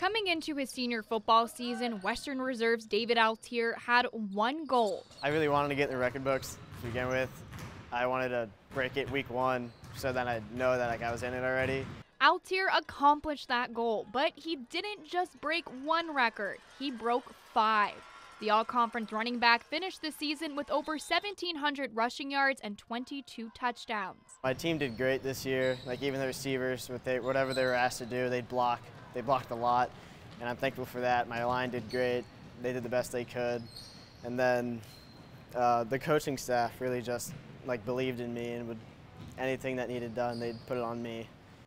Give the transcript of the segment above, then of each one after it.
Coming into his senior football season, Western Reserve's David Altiere had one goal. I really wanted to get in the record books to begin with. I wanted to break it week one so then I'd know that like, I was in it already. Altiere accomplished that goal, but he didn't just break one record, he broke five. The all conference running back finished the season with over 1,700 rushing yards and 22 touchdowns. My team did great this year. Like, even the receivers, with they, whatever they were asked to do, they'd block. They blocked a lot, and I'm thankful for that. My line did great. They did the best they could. And then uh, the coaching staff really just like believed in me and would anything that needed done, they'd put it on me.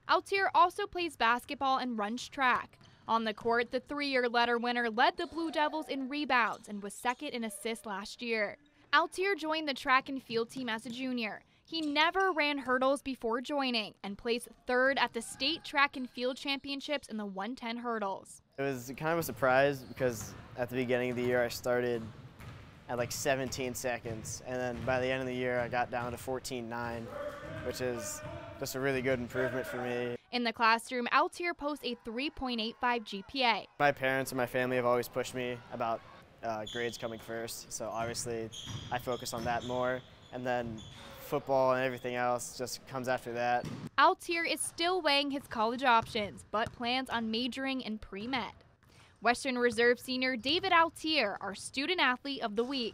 Altiere also plays basketball and runs track. On the court, the three year letter winner led the Blue Devils in rebounds and was second in assists last year. Altiere joined the track and field team as a junior. He never ran hurdles before joining and placed third at the state track and field championships in the 110 hurdles. It was kind of a surprise because at the beginning of the year I started at like 17 seconds and then by the end of the year I got down to 14.9 which is just a really good improvement for me. In the classroom, Altiere posts a 3.85 GPA. My parents and my family have always pushed me about uh, grades coming first, so obviously I focus on that more. And then football and everything else just comes after that. Altiere is still weighing his college options, but plans on majoring in pre-med. Western Reserve senior David Altiere, our student athlete of the week.